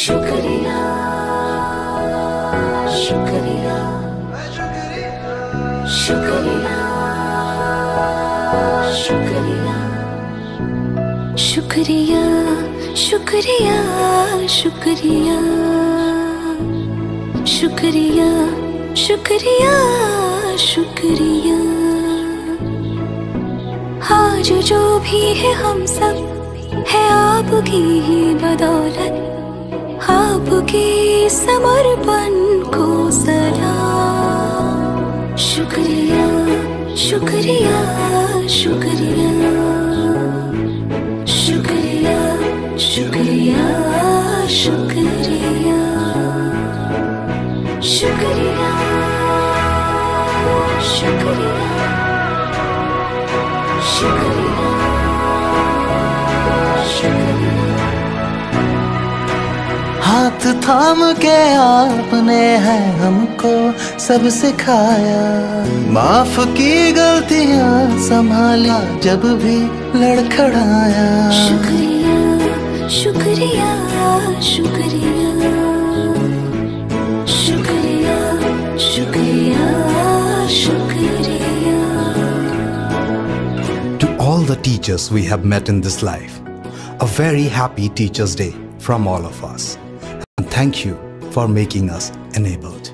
शुक्रिया शुक्रिया शुक्रिया शुक्रिया शुक्रिया शुक्रिया शुक्रिया शुक्रिया शुक्रिया आज जो भी है हम सब है आपकी ही बदौलत समर्पण को शुक्रिया शुक्रिया शुक्रिया शुक्रिया। शुक्रिया शुक्रिया शुक्रिया। शुक्रिया शुक्रिया। शुक्रिया। हाथ थाम के आपने है हमको सब सिखाया माफ़ की गलतियाँ संभाला जब भी लड़खड़ाया शुक्रिया शुक्रिया शुक्रिया शुक्रिया शुक्रिया शुक्रिया To all the teachers we have met in this life, a very happy Teachers' Day from all of us. Thank you for making us enabled.